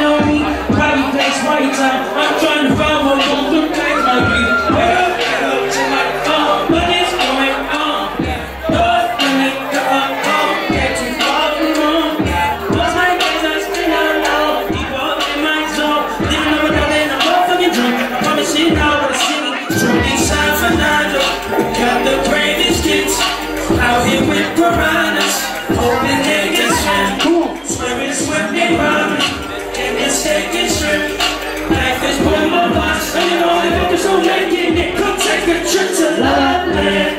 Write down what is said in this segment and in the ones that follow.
know me. Probably place right time. It. Come take a trip to La Land.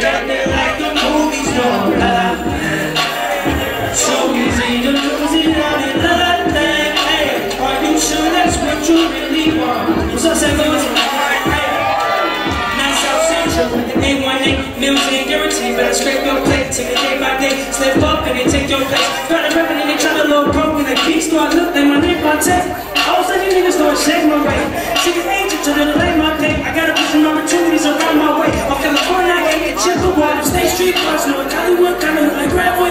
Nothing like the movies, no La Land. So easy to lose it out in La Land. Are you sure that's what you really want? So say goes. Now South with the A1A music guaranteed. Better scrape your plate, take it day by day. Slip up and they take your place. Got a reppin' and they tryna look broke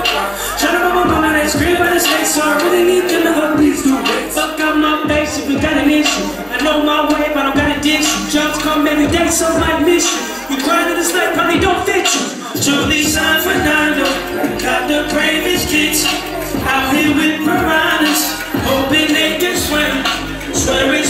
Gravelwood. Shout out my mama, that's scream by the state, so I really need to help please do it. Fuck up my face if we got an issue. I know my way, but I don't gotta ditch you. Jobs come every day, so I miss you. You crying to this life probably don't fit you. Truly San Fernando, got the bravest kids. Out here with piranhas, hoping they can swim. Swearing,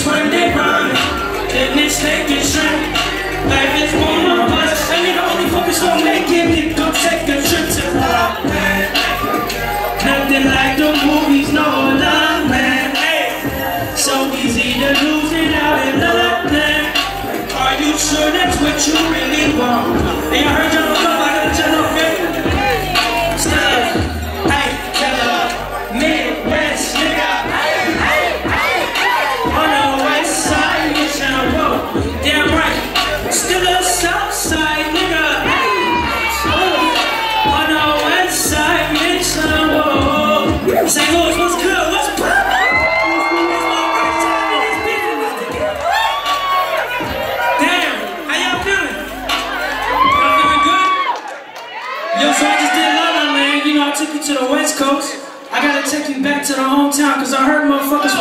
Are you sure that's what you really want? Hey, I heard y'all you, okay? Stop. Hey. Midwest, nigga. On the west side, road. Damn right. Still a south side, nigga. On the west side. Louis, you know, I took you to the West Coast. I gotta take you back to the hometown, cause I heard motherfuckers.